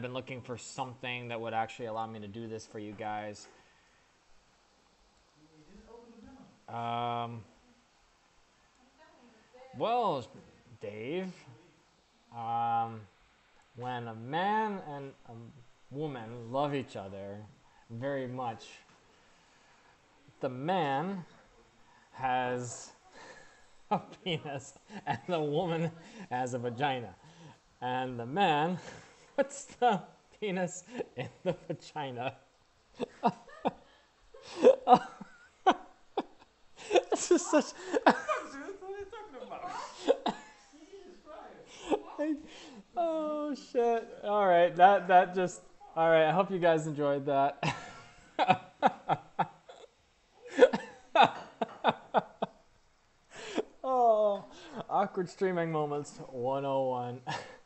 I've been looking for something that would actually allow me to do this for you guys. Um, well, Dave, um, when a man and a woman love each other very much, the man has a penis and the woman has a vagina. And the man puts the penis in the vagina. this is such. oh shit! All right, that that just. All right, I hope you guys enjoyed that. oh, awkward streaming moments 101.